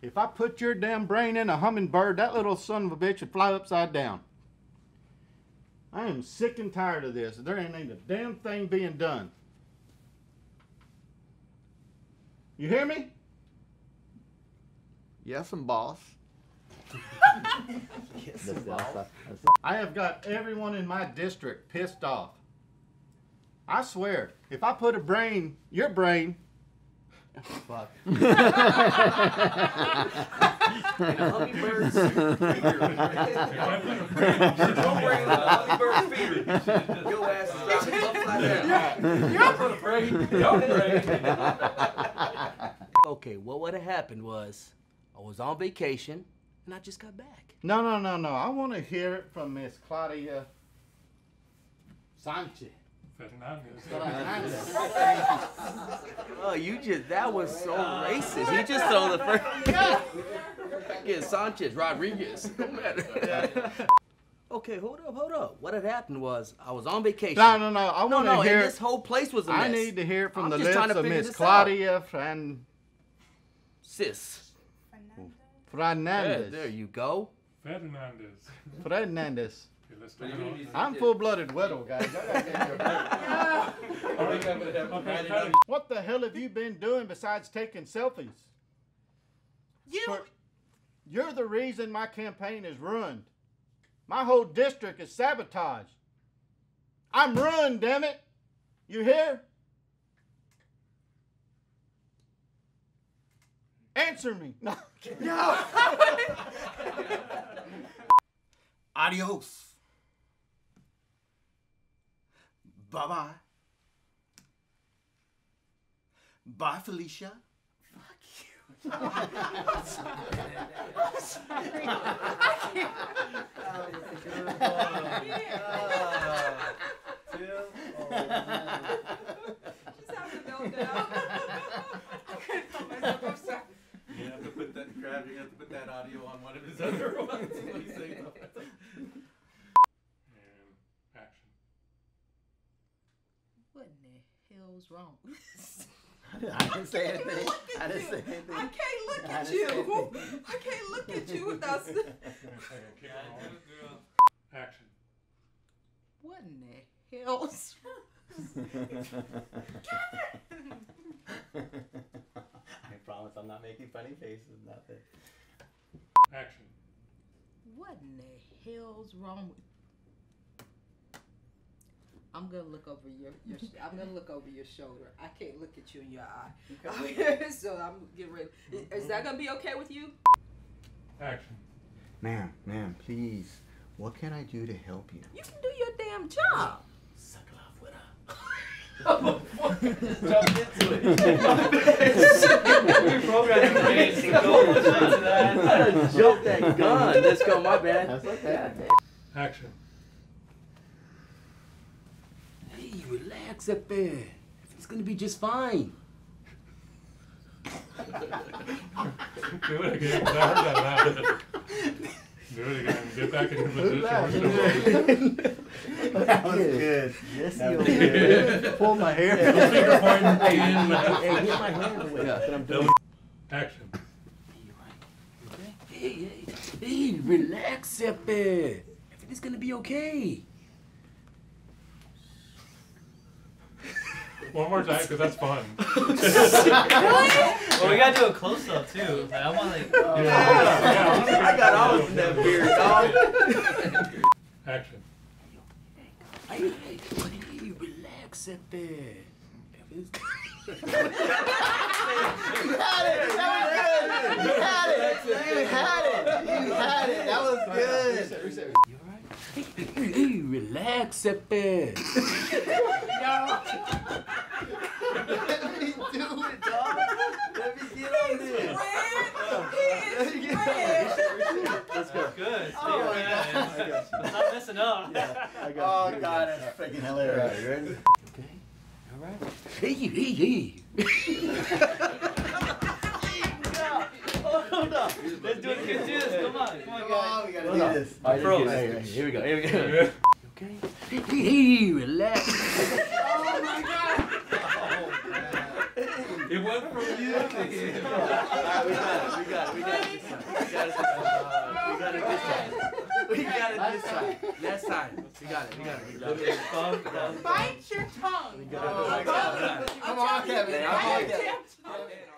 If I put your damn brain in a hummingbird, that little son of a bitch would fly upside down. I am sick and tired of this. There ain't a damn thing being done. You hear me? Yes, I'm boss. I have got everyone in my district pissed off. I swear, if I put a brain, your brain, Fuck. Hummingbird's finger. Don't bring the hummingbird's finger. Your ass is dropping upside down. Okay, what would have happened was I was on vacation and I just got back. no, no, no, no. I want to hear it from Miss Claudia Sanchez. Oh, you just that was so racist. He just stole the first. Get Sanchez, Rodriguez. No matter. Okay, hold up, hold up. What had happened was I was on vacation. No, no, no. I no, want to no. hear. And this whole place was a mess. I need to hear it from I'm the just trying lips to of figure Miss this Claudia Fran Sis. Yeah, Fernandez. there you go. Fernandez. Fernandez. Okay, let's start off. I'm full-blooded widow, guys. I gotta give you a break. Okay, What the hell have you been doing besides taking selfies? You. For- you're the reason my campaign is ruined. My whole district is sabotaged. I'm ruined, damn it. You hear? Answer me. No. Adios. Bye bye. Bye, Felicia. Just have to melt down. I couldn't help myself. I'm sorry. You have to put that crap. You have to put that audio on one of his other ones. What he's saying. And action. What in the hell's wrong? I didn't say anything. I didn't say anything. I can't look I at didn't you. I can't look at you without. s- Okay, keep it. Action. What in the hell's I promise I'm not making funny faces. Nothing. Action. What in the hell's wrong with? I'm gonna look over your, your sh- I'm gonna look over your shoulder. I can't look at you in your eye. so I'm getting ready. Is mm-hmm. that gonna be okay with you? Action. Ma'am, ma'am, please. What can I do to help you? You can do your damn job. Suck it off with her. Jump into it. Program your brain to go into that. I done jumped that gun. Let's go, my bad. That's okay. Action. Hey, relax up there. It's gonna be just fine. Do it again. I heard that laugh. Do it again. Get back in your position. that was good. Yes, you did. Pull my hair. Finger pointing in. hey, get my hand away. That's what I'm doing. Action. Hey, hey, hey, relax up there. Everything's gonna be okay. One more time, because that's fun. really? Well, we gotta do a close up too. Like, I want like. Yeah, yeah, I got all in that beard, dog. Action. Hey, hey, hey, relax up there. You had it. That was good. You had it. You had it. You had it. That was good. You alright? Hey, hey, hey, relax up there. Let me do it, dog. Let me get on this. Let me get on this. Let's go. Good. Stay Oh, my around. God. I got you. Stop messing up. Oh, God, that's freaking hilarious. You ready? Okay, alright. Hey, hey, hey. Oh, hold on. Let's do it. Let's do this. Come on. Come on, Come guys. on, we gotta do this. Alright, Pros. let's get it. Here we go, here we go. Yeah. Okay? Hey, hey, hey, relax. It went from you to him. Alright, we got it, we got got it. We got it this time. We got it this time. We got it this time. We got it this time. Last time. We got it. We got it. We got it. Calm down. Bite your tongue. We got it. We got it. Come on, Kevin. Come on, Bite Kevin. your